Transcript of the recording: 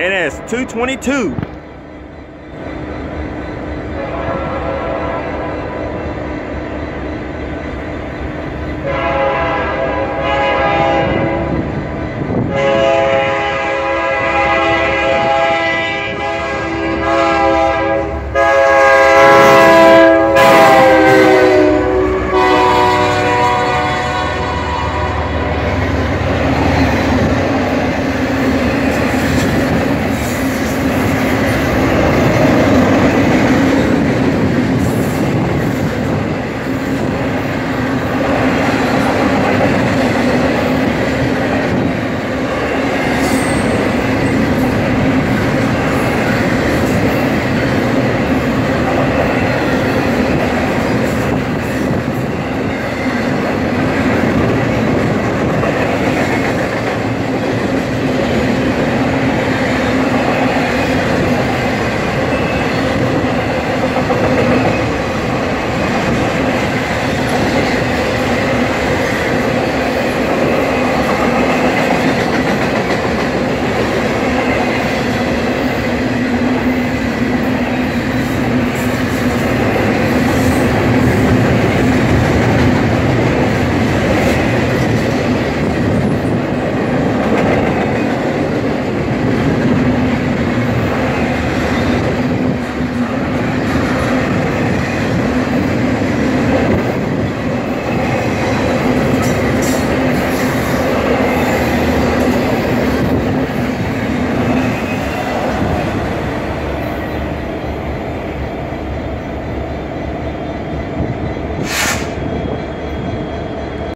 NS 222